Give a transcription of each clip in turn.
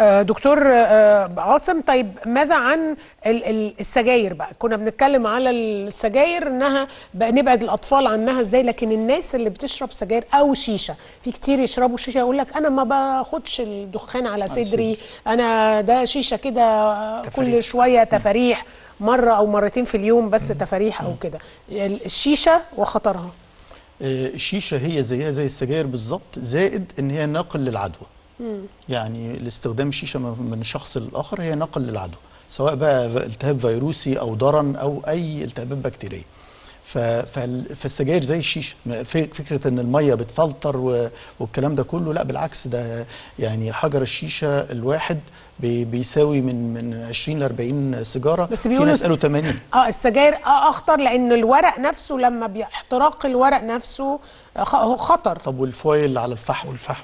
آه، دكتور آه، عاصم طيب ماذا عن ال- ال- السجاير بقى؟ كنا بنتكلم على السجاير إنها بقى نبعد الأطفال عنها إزاي لكن الناس اللي بتشرب سجاير أو شيشة في كتير يشربوا شيشة يقول لك أنا ما باخدش الدخان على صدري أنا ده شيشة كده كل شوية تفاريح مرة أو مرتين في اليوم بس تفاريح أو كده. الشيشة وخطرها. آه، الشيشة هي زيها زي السجاير بالظبط زائد إن هي ناقل للعدوى. يعني الاستخدام الشيشة من من شخص للآخر هي ناقل للعدوى سواء بقى التهاب فيروسي أو ضرن أو أي التهابات بكتيريه فالسجاير زي الشيشة فكرة إن المية بتفلتر والكلام ده كله لا بالعكس ده يعني حجر الشيشة الواحد بي- بيساوي من من 20 ل 40 سيجارة. بس في بيقولوا ناس قالوا 80 آه السجاير آه أخطر لأن الورق نفسه لما بيحتراق الورق نفسه خطر. طب وال foil على الفحم؟ والفحم.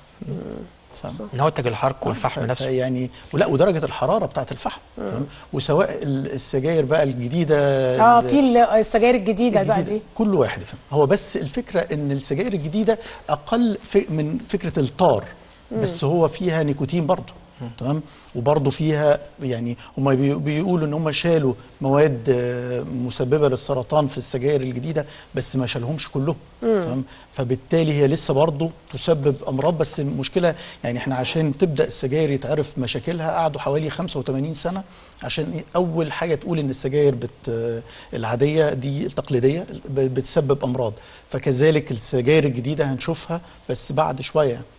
نواتج الحرق والفحم ف- نفسه. يعني ولا ودرجة الحرارة بتاعه الفحم تمام؟ وسواء ال- السجاير بقى الجديدة آه في ال- السجاير الجديدة بقى الجديدة، دي. كل واحد فاهم هو بس الفكرة إن السجاير الجديدة أقل في من فكرة التار بس هو فيها نيكوتين برضه. تمام؟ وبرضه فيها يعني هم بي- بيقولوا إن هم شالوا مواد آه، مسببة للسرطان في السجاير الجديدة بس ما شالهمش كلهم. تمام؟ فبالتالي هي لسه برضه تسبب أمراض بس المشكلة يعني إحنا عشان تبدأ السجاير يتعرف مشاكلها قعدوا حوالي 85 سنة عشان إيه؟ أول حاجة تقول إن السجاير بت العادية دي التقليدية بتسبب أمراض. فكذلك السجاير الجديدة هنشوفها بس بعد شوية